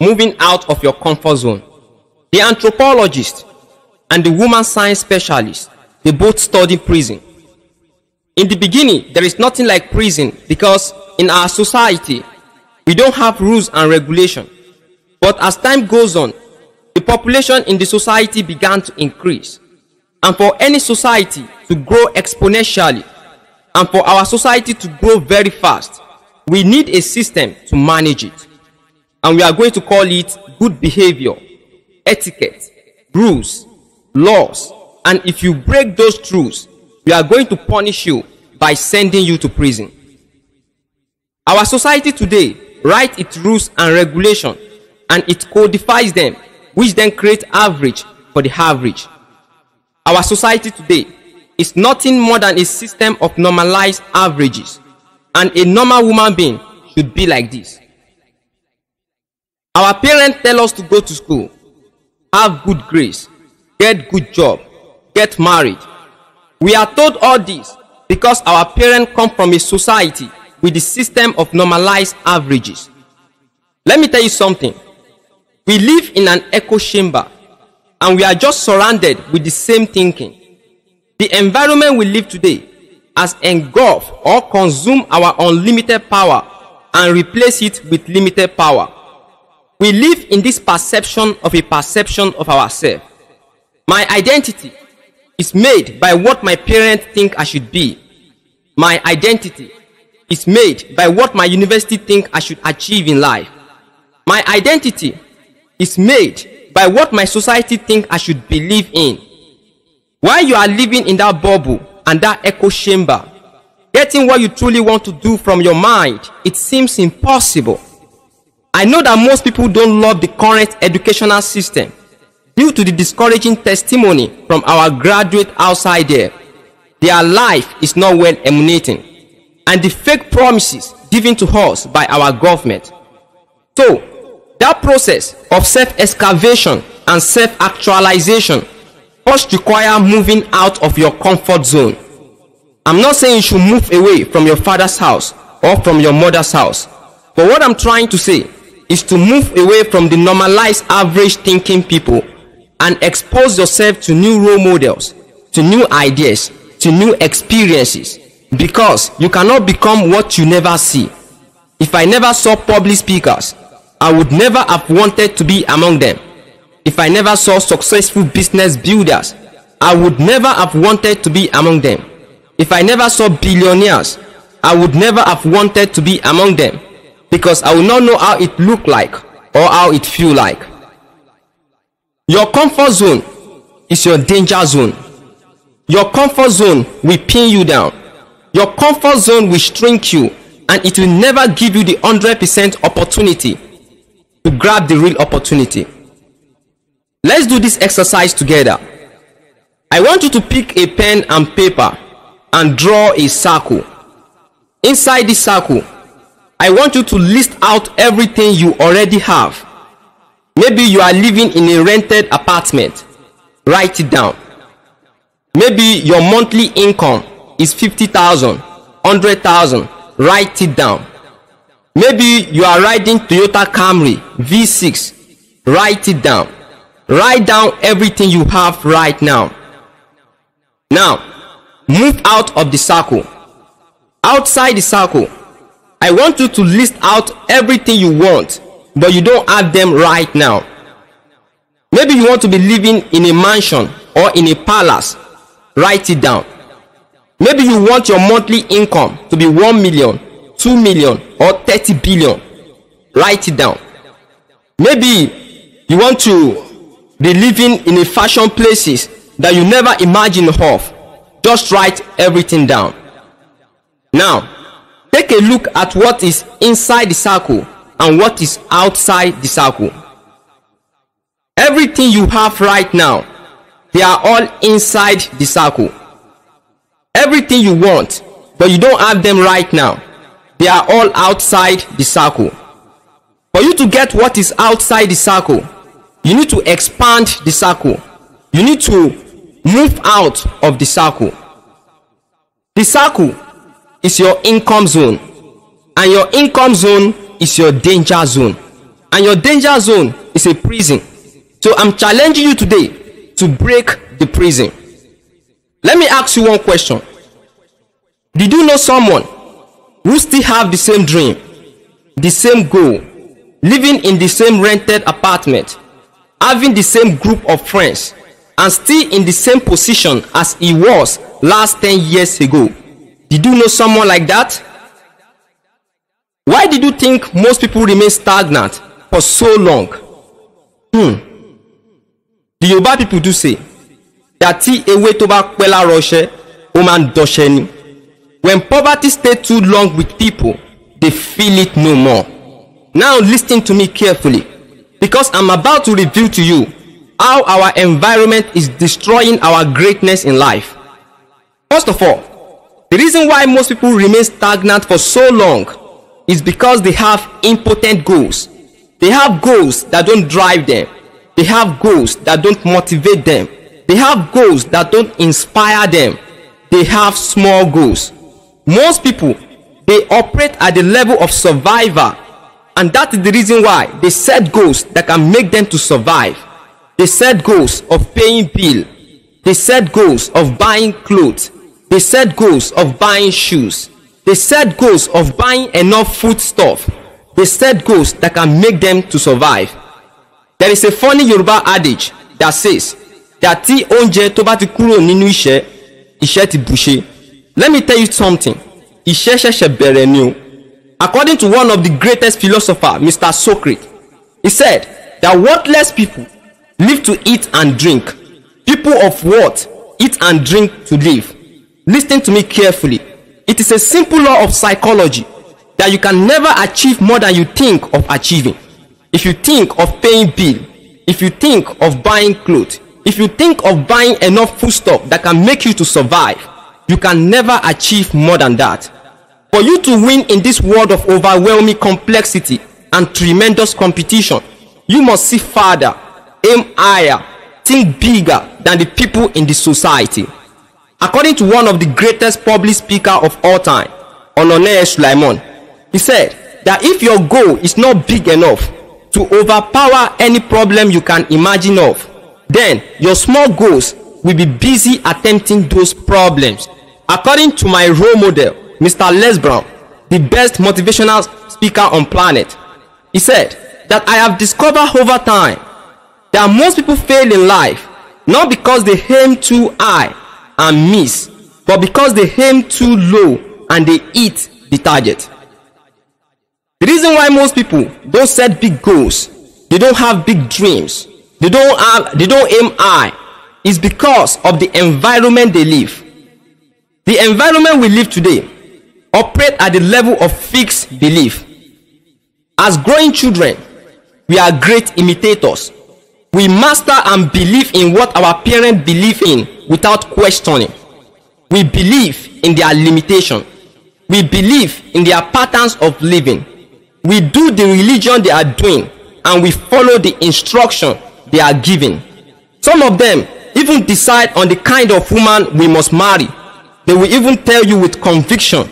moving out of your comfort zone. The anthropologist and the woman science specialist, they both study prison. In the beginning, there is nothing like prison because in our society, we don't have rules and regulation. But as time goes on, the population in the society began to increase. And for any society to grow exponentially, and for our society to grow very fast, we need a system to manage it. And we are going to call it good behavior, etiquette, rules, laws. And if you break those rules, we are going to punish you by sending you to prison. Our society today writes its rules and regulation and it codifies them, which then create average for the average. Our society today is nothing more than a system of normalized averages. And a normal human being should be like this. Our parents tell us to go to school, have good grades, get good job, get married. We are told all this because our parents come from a society with the system of normalized averages. Let me tell you something. We live in an echo chamber and we are just surrounded with the same thinking. The environment we live today has engulfed or consumed our unlimited power and replaced it with limited power. We live in this perception of a perception of ourselves. My identity is made by what my parents think I should be. My identity is made by what my university think I should achieve in life. My identity is made by what my society think I should believe in. While you are living in that bubble and that echo chamber, getting what you truly want to do from your mind, it seems impossible. I know that most people don't love the current educational system due to the discouraging testimony from our graduate outside there. Their life is not well emanating and the fake promises given to us by our government. So, that process of self-excavation and self-actualization must require moving out of your comfort zone. I'm not saying you should move away from your father's house or from your mother's house. But what I'm trying to say is to move away from the normalized average thinking people and expose yourself to new role models, to new ideas, to new experiences because you cannot become what you never see. If I never saw public speakers, I would never have wanted to be among them. If I never saw successful business builders, I would never have wanted to be among them. If I never saw billionaires, I would never have wanted to be among them because I will not know how it look like or how it feel like. Your comfort zone is your danger zone. Your comfort zone will pin you down. Your comfort zone will shrink you and it will never give you the 100% opportunity to grab the real opportunity. Let's do this exercise together. I want you to pick a pen and paper and draw a circle. Inside this circle, I want you to list out everything you already have. Maybe you are living in a rented apartment. Write it down. Maybe your monthly income is 50,000, 100,000. Write it down. Maybe you are riding Toyota Camry V6. Write it down. Write down everything you have right now. Now, move out of the circle. Outside the circle, I want you to list out everything you want, but you don't have them right now. Maybe you want to be living in a mansion or in a palace. Write it down. Maybe you want your monthly income to be 1 million, 2 million, or 30 billion. Write it down. Maybe you want to be living in a fashion places that you never imagined of. Just write everything down. Now, take a look at what is inside the circle and what is outside the circle. Everything you have right now, they are all inside the circle. Everything you want, but you don't have them right now, they are all outside the circle. For you to get what is outside the circle, you need to expand the circle. You need to move out of the circle. The circle is your income zone, and your income zone is your danger zone. and your danger zone is a prison. So I'm challenging you today to break the prison. Let me ask you one question. Did you know someone who still have the same dream, the same goal, living in the same rented apartment, having the same group of friends, and still in the same position as he was last 10 years ago? Did you know someone like that? Why did you think most people remain stagnant for so long? Hmm. The Yoruba people do say that tí ewé tó bá pẹ́ lára ọṣẹ ó máa ni. When poverty stay too long with people, they feel it no more. Now listen to me carefully because I'm about to reveal to you how our environment is destroying our greatness in life. First of all, the reason why most people remain stagnant for so long is because they have impotent goals. They have goals that don't drive them. They have goals that don't motivate them. They have goals that don't inspire them. They have small goals. Most people, they operate at the level of survivor. And that is the reason why they set goals that can make them to survive. They set goals of paying bill. They set goals of buying clothes. They set goals of buying shoes. They set goals of buying enough food stuff. They set goals that can make them to survive. There is a funny Yoruba adage that says that tí oúnjẹ tó bá ti kúrò nínú ìṣẹ́, ìṣẹ́ ti bùṣe. Let me tell you something. Ìṣẹ́ ṣẹ̀ṣẹ̀ bẹ̀rẹ̀ ni o. According to one of the greatest philosophers, Mr. Socrates, he said that worthless people live to eat and drink. People of worth eat and drink to live. Listen to me carefully. It is a simple law of psychology that you can never achieve more than you think of achieving. If you think of paying bill, if you think of buying clothes, if you think of buying enough foodstuff that can make you to survive, you can never achieve more than that. For you to win in this world of overwhelming complexity and tremendous competition, you must see farther, aim higher, think bigger than the people in the society. According to one of the greatest public speaker of all time, Onone Sulaiman, he said that if your goal is not big enough to overpower any problem you can imagine of, then your small goals will be busy attempting those problems. According to my role model, Mr. Les Brown, the best motivational speaker on planet, he said that I have discovered over time that most people fail in life not because they aim too high and miss, but because they aim too low and they hit the target. The reason why most people don't set big goals, they don't have big dreams, they don't have, they don't aim high, is because of the environment they live. The environment we live today operate at the level of fixed belief. As growing children, we are great imitators. We master and believe in what our parents believe in without questioning. We believe in their limitation. We believe in their patterns of living. We do the religion they are doing and we follow the instruction they are giving. Some of them even decide on the kind of woman we must marry. They will even tell you with conviction,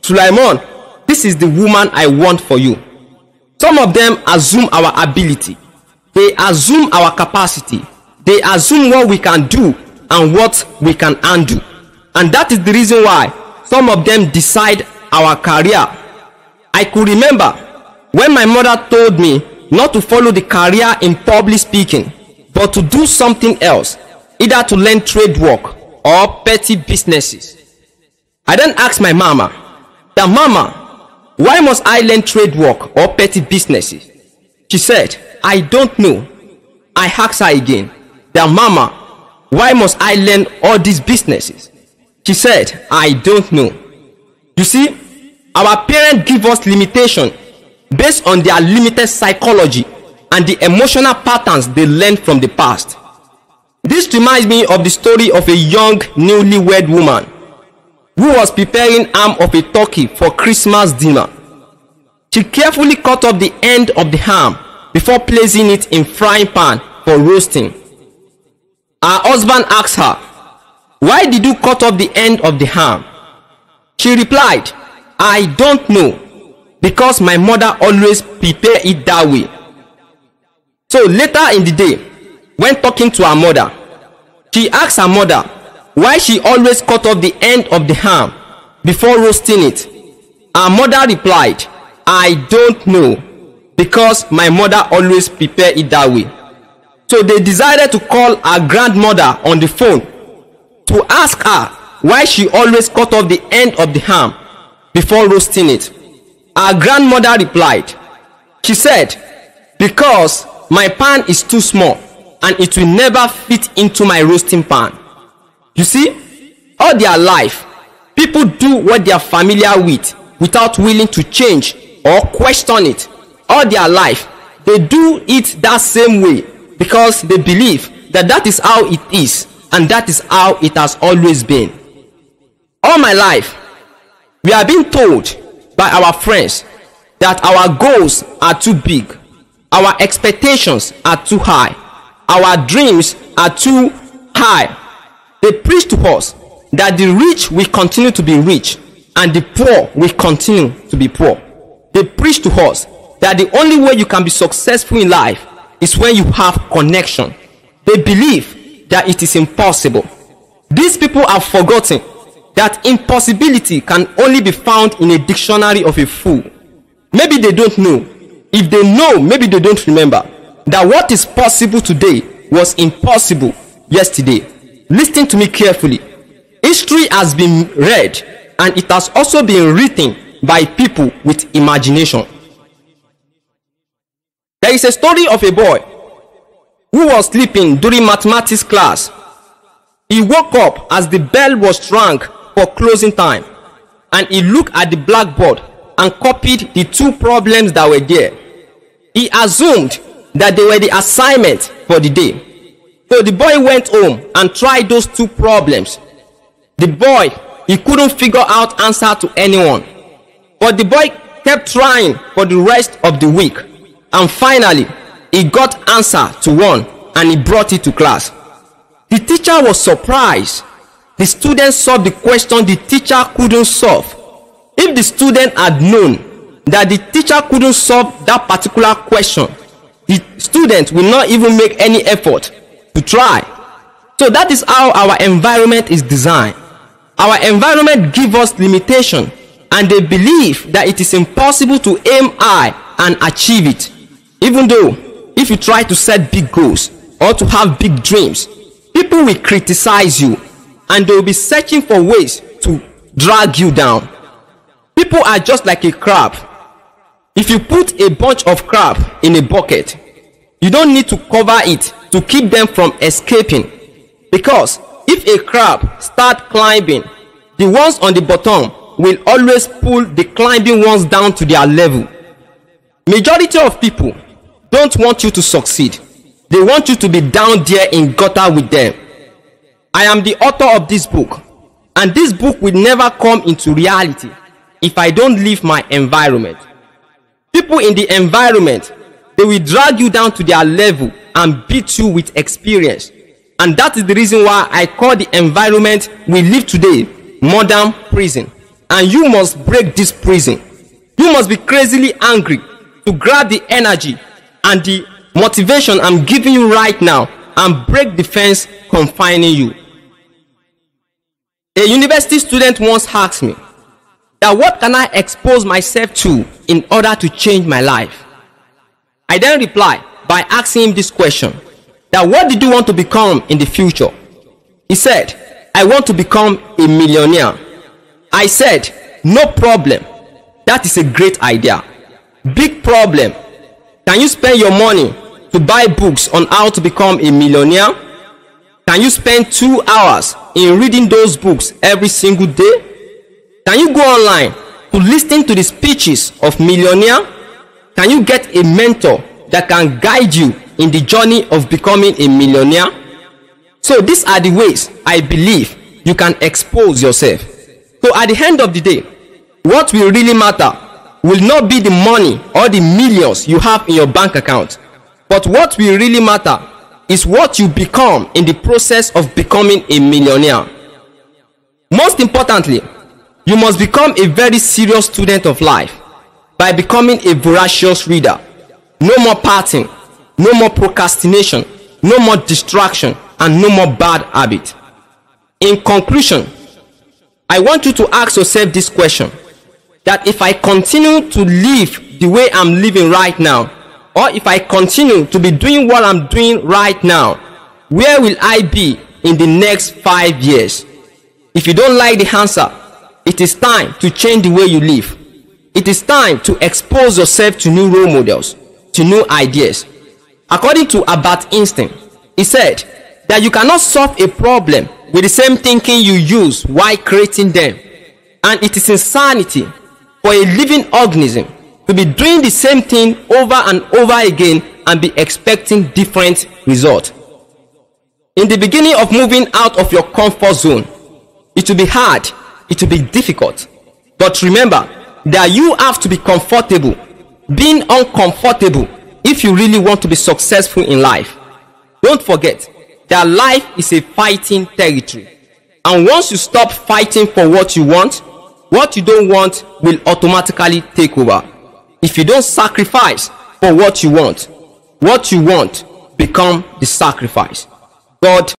Sulaiman, this is the woman I want for you. Some of them assume our ability. They assume our capacity. They assume what we can do and what we can undo. And that is the reason why some of them decide our career. I could remember when my mother told me not to follow the career in public speaking, but to do something else, either to learn trade work or petty businesses. I then asked my mama, that mama, why must I learn trade work or petty businesses? She said, I don't know. I asked her again, that mama, why must I learn all these businesses? She said, I don't know. You see, our parents give us limitation based on their limited psychology and the emotional patterns they learned from the past. This reminds me of the story of a young newlywed woman who was preparing arm of a turkey for Christmas dinner. She carefully cut off the end of the ham before placing it in frying pan for roasting. Her husband asked her, Why did you cut off the end of the ham? She replied, I don't know because my mother always prepare it that way. So later in the day, when talking to her mother, she asked her mother why she always cut off the end of the ham before roasting it. Her mother replied, I don't know because my mother always prepare it that way. So they decided to call her grandmother on the phone to ask her why she always cut off the end of the ham before roasting it. Her grandmother replied, she said, because my pan is too small and it will never fit into my roasting pan. You see, all their life, people do what they are familiar with without willing to change or question it. All their life, they do it that same way because they believe that that is how it is and that is how it has always been. All my life, we are being told by our friends that our goals are too big, our expectations are too high, our dreams are too high. They preach to us that the rich will continue to be rich and the poor will continue to be poor. They preach to us that the only way you can be successful in life is when you have connection. They believe that it is impossible. These people have forgotten that impossibility can only be found in a dictionary of a fool. Maybe they don't know. If they know, maybe they don't remember that what is possible today was impossible yesterday. Listen to me carefully. History has been read and it has also been written by people with imagination. There is a story of a boy who was sleeping during mathematics class. He woke up as the bell was rang for closing time and he looked at the blackboard and copied the two problems that were there. He assumed that they were the assignment for the day. So the boy went home and tried those two problems. The boy, he couldn't figure out answer to anyone. But the boy kept trying for the rest of the week. And finally, he got answer to one and he brought it to class. The teacher was surprised. The student solved the question the teacher couldn't solve. If the student had known that the teacher couldn't solve that particular question, the student will not even make any effort to try. So that is how our environment is designed. Our environment gives us limitation and they believe that it is impossible to aim high and achieve it. Even though if you try to set big goals or to have big dreams, people will criticize you and they will be searching for ways to drag you down. People are just like a crab. If you put a bunch of crab in a bucket, you don't need to cover it to keep them from escaping. Because if a crab start climbing, the ones on the bottom will always pull the climbing ones down to their level. Majority of people don't want you to succeed. They want you to be down there in gutter with them. I am the author of this book, and this book will never come into reality if I don't leave my environment. People in the environment, they will drag you down to their level and beat you with experience. And that is the reason why I call the environment we live today modern prison. And you must break this prison. You must be crazily angry to grab the energy and the motivation I'm giving you right now and break the fence confining you. A university student once asked me, that what can I expose myself to in order to change my life? I then reply by asking him this question that what did you want to become in the future? He said, I want to become a millionaire. I said, no problem. That is a great idea. Big problem. Can you spend your money to buy books on how to become a millionaire? Can you spend two hours in reading those books every single day? Can you go online to listen to the speeches of millionaire? Can you get a mentor that can guide you in the journey of becoming a millionaire? So these are the ways I believe you can expose yourself. So at the end of the day, what will really matter will not be the money or the millions you have in your bank account. But what will really matter is what you become in the process of becoming a millionaire. Most importantly, you must become a very serious student of life by becoming a voracious reader. No more parting, no more procrastination, no more distraction, and no more bad habit. In conclusion, I want you to ask yourself this question that if I continue to live the way I'm living right now, or if I continue to be doing what I'm doing right now, where will I be in the next five years? If you don't like the answer, it is time to change the way you live. It is time to expose yourself to new role models, to new ideas. According to Albert Einstein, he said that you cannot solve a problem with the same thinking you use while creating them. And it is insanity for a living organism to be doing the same thing over and over again and be expecting different results. In the beginning of moving out of your comfort zone, it will be hard, it will be difficult. But remember that you have to be comfortable, being uncomfortable if you really want to be successful in life. Don't forget that life is a fighting territory. And once you stop fighting for what you want, what you don't want will automatically take over. If you don't sacrifice for what you want, what you want become the sacrifice. God